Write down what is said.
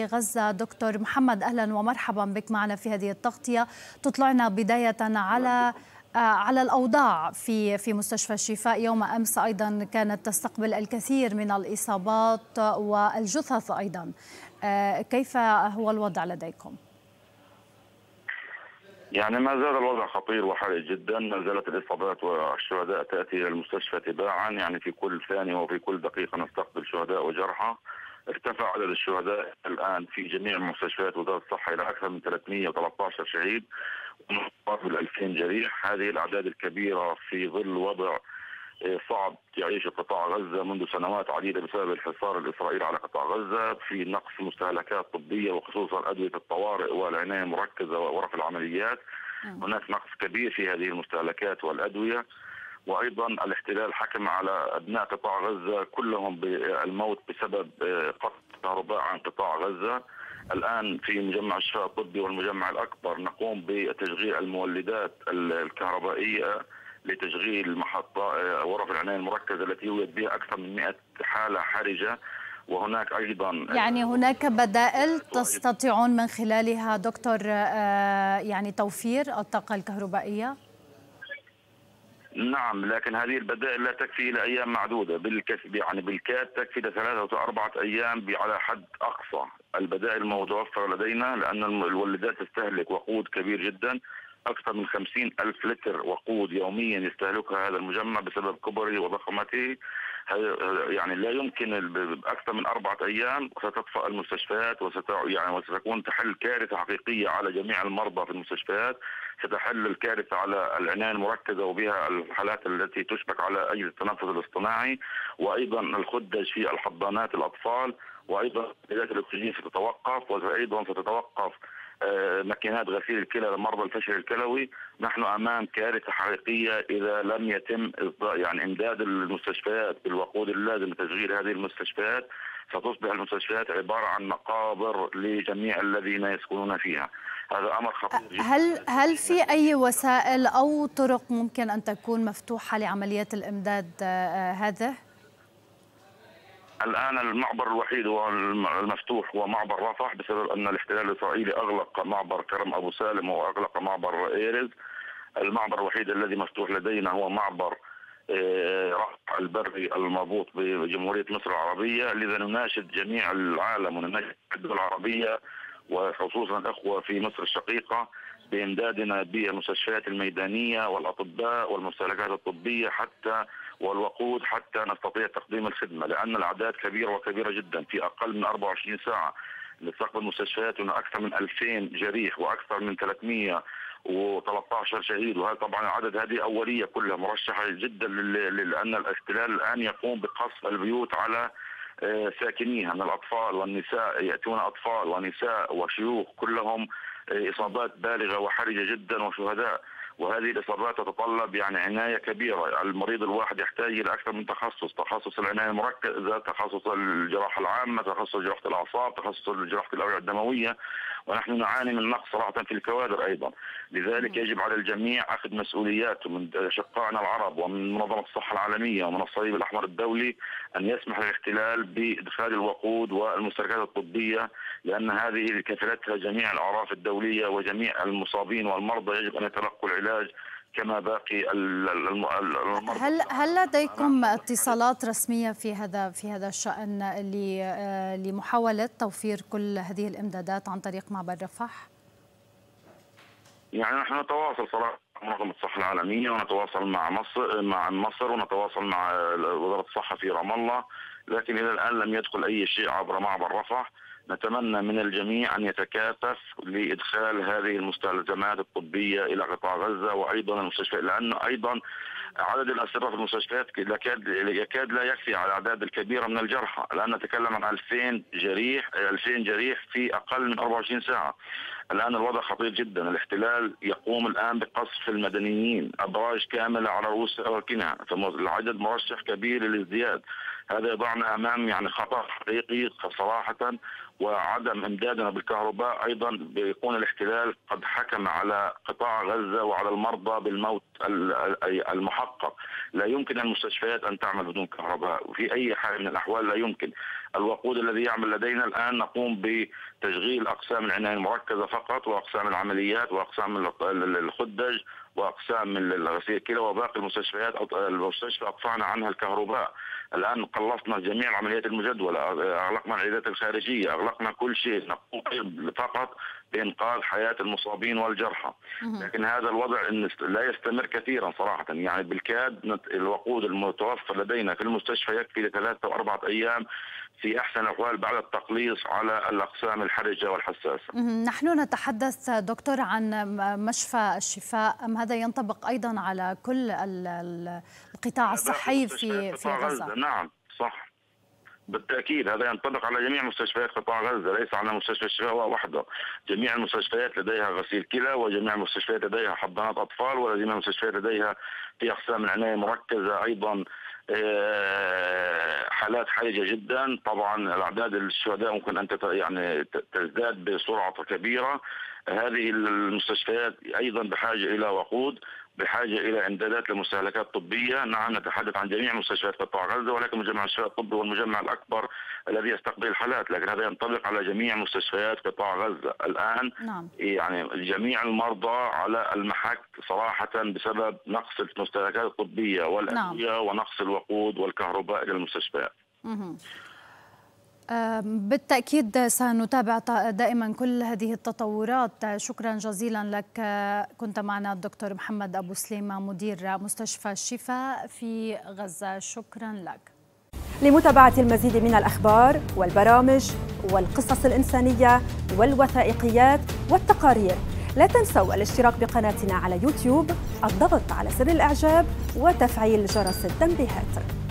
غزة. دكتور محمد أهلا ومرحبا بك معنا في هذه التغطية. تطلعنا بداية على على الأوضاع في في مستشفى الشفاء. يوم أمس أيضا كانت تستقبل الكثير من الإصابات والجثث أيضا. كيف هو الوضع لديكم؟ يعني ما زال الوضع خطير وحرج جدا. ما زالت الإصابات والشهداء تأتي إلى المستشفى تباعا. يعني في كل ثانية وفي كل دقيقة نستقبل شهداء وجرحى. ارتفع عدد الشهداء الآن في جميع مستشفيات وزارة الصحة إلى أكثر من 313 شهيد ومقابل 2000 جريح. هذه الأعداد الكبيرة في ظل وضع صعب يعيش قطاع غزة منذ سنوات عديدة بسبب الحصار الإسرائيلي على قطاع غزة. في نقص مستهلكات طبية وخصوصا أدوية الطوارئ والعناية المركزه وغرف العمليات. هناك نقص كبير في هذه المستهلكات والأدوية. وأيضا الاحتلال حكم على أبناء قطاع غزة كلهم بالموت بسبب قطع الكهرباء عن قطاع غزة. الآن في مجمع الشفاء الطبي والمجمع الأكبر نقوم بتشغيل المولدات الكهربائية لتشغيل محطة غرف العناية المركزة التي يوجد بها أكثر من 100 حالة حرجة. وهناك أيضا يعني هناك بدائل تستطيعون من خلالها دكتور يعني توفير الطاقة الكهربائية؟ نعم لكن هذه البدائل لا تكفي إلى أيام معدودة. بالكف يعني بالكاد تكفي لثلاثه واربعه أيام على حد أقصى. البدائل متوفره لدينا لأن الولدات تستهلك وقود كبير جدا. أكثر من خمسين ألف لتر وقود يوميا يستهلكها هذا المجمع بسبب كبره وضخامته. يعني لا يمكن أكثر من أربعة أيام ستطفأ المستشفيات وست يعني وستكون تحل كارثة حقيقية على جميع المرضى في المستشفيات. ستحل الكارثة على العناية المركزة وبها الحالات التي تشبك على أجهزة التنفس الاصطناعي. وأيضا الخدج في الحضانات الأطفال. وأيضا الأكسجين ستتوقف. وأيضا ستتوقف ماكينات غسيل الكلى لمرضى الفشل الكلوي. نحن أمام كارثة حقيقية إذا لم يتم يعني إمداد المستشفيات بالوقود اللازم لتشغيل هذه المستشفيات ستصبح المستشفيات عبارة عن مقابر لجميع الذين يسكنون فيها. هذا أمر خطير جدا. هل هل في أي وسائل أو طرق ممكن أن تكون مفتوحة لعملية الإمداد هذه الآن المعبر الوحيد هو المفتوح هو معبر رفح بسبب أن الاحتلال الإسرائيلي أغلق معبر كرم أبو سالم وأغلق معبر إيرز. المعبر الوحيد الذي مفتوح لدينا هو معبر رفح البري المربوط بجمهورية مصر العربية. لذا نناشد جميع العالم ونناشد الدول العربية وخصوصا الاخوه في مصر الشقيقة بإمدادنا بالمستشفيات الميدانية والأطباء والمستهلكات الطبية حتى والوقود حتى نستطيع تقديم الخدمة لأن الأعداد كبيرة وكبيرة جدا في أقل من 24 ساعة. نستقبل المستشفيات هنا أكثر من 2000 جريح وأكثر من 313 شهيد. وهذا طبعا العدد هذه اوليه كلها مرشحة جدا لأن الاحتلال الآن يقوم بقصف البيوت على ساكنيها من الأطفال والنساء يأتون أطفال ونساء وشيوخ كلهم إصابات بالغة وحرجة جدا وشهداء. وهذه الإصابات تتطلب يعني عناية كبيرة، المريض الواحد يحتاج إلى أكثر من تخصص، تخصص العناية المركزة، تخصص الجراحة العامة، تخصص جراحة الأعصاب، تخصص جراحة الأوعية الدموية، ونحن نعاني من نقص صراحة في الكوادر أيضا، لذلك يجب على الجميع أخذ مسؤولياته من اشقائنا العرب ومن منظمة الصحة العالمية ومن الصليب الأحمر الدولي أن يسمح للاحتلال بإدخال الوقود والمستلزمات الطبية لأن هذه كفلتها جميع الأعراف الدولية وجميع المصابين والمرضى يجب أن يتلقوا العلاج كما باقي المرضى هل هل لديكم اتصالات رسمية في هذا في هذا الشأن لمحاولة توفير كل هذه الإمدادات عن طريق معبر رفح؟ يعني نحن نتواصل صراحة منظمة الصحة العالمية ونتواصل مع مصر مع مصر ونتواصل مع وزارة الصحة في رام الله لكن إلى الآن لم يدخل أي شيء عبر معبر رفح نتمنى من الجميع أن يتكاتف لإدخال هذه المستلزمات الطبية إلى قطاع غزة وأيضا المستشفى لأنه أيضا عدد الاسرى في المستشفيات يكاد يكاد لا يكفي على الأعداد الكبيرة من الجرحى، الآن نتكلم عن 2000 جريح 2000 جريح في أقل من 24 ساعة. الآن الوضع خطير جدا، الاحتلال يقوم الآن بقصف المدنيين، أبراج كاملة على رؤوس اماكنها، فالعدد مرشح كبير للازدياد. هذا يضعنا أمام يعني خطر حقيقي صراحة وعدم إمدادنا بالكهرباء. أيضا بيكون الاحتلال قد حكم على قطاع غزة وعلى المرضى بالموت المحقق. لا يمكن المستشفيات أن تعمل بدون كهرباء وفي أي حال من الأحوال لا يمكن. الوقود الذي يعمل لدينا الآن نقوم بتشغيل أقسام العناية المركزة فقط وأقسام العمليات وأقسام الخدج وأقسام الغسيل الكلى وباقي المستشفيات المستشفى أقطعنا عنها الكهرباء. الآن قلصنا جميع العمليات المجدوله أغلقنا العيادات الخارجية أغلقنا كل شيء نقوم فقط بإنقاذ حياة المصابين والجرحى. لكن هذا الوضع لا يستمر كثيرا صراحة. يعني بالكاد الوقود المتوفر لدينا في المستشفى يكفي لثلاثة واربعه أيام في أحسن الأحوال بعد التقليص على الأقسام الحرجة والحساسة. نحن نتحدث دكتور عن مشفى الشفاء، أم هذا ينطبق أيضا على كل القطاع الصحي في في غزة؟ نعم صح. بالتأكيد هذا ينطبق على جميع مستشفيات قطاع غزة ليس على مستشفى الشفاء وحده. جميع المستشفيات لديها غسيل كلى وجميع المستشفيات لديها حضانات أطفال وجميع المستشفيات لديها في أقسام العناية المركزه أيضا آه، حالات حرجة جدا. طبعا الأعداد الشهداء ممكن أن يعني تزداد بسرعة كبيرة. هذه المستشفيات أيضا بحاجة إلى وقود. بحاجة إلى إمدادات لمستهلكات طبية، نعم نتحدث عن جميع مستشفيات قطاع غزة ولكن مجمع الشفاء الطبي هو المجمع الأكبر الذي يستقبل الحالات، لكن هذا ينطبق على جميع مستشفيات قطاع غزة، الآن نعم. يعني جميع المرضى على المحك صراحة بسبب نقص المستهلكات الطبية والأدوية نعم. ونقص الوقود والكهرباء إلى المستشفيات. بالتأكيد سنتابع دائما كل هذه التطورات. شكرا جزيلا لك. كنت معنا الدكتور محمد أبو سليمة مدير مستشفى الشفاء في غزة. شكرا لك. لمتابعة المزيد من الأخبار والبرامج والقصص الإنسانية والوثائقيات والتقارير لا تنسوا الاشتراك بقناتنا على يوتيوب الضغط على زر الإعجاب وتفعيل جرس التنبيهات.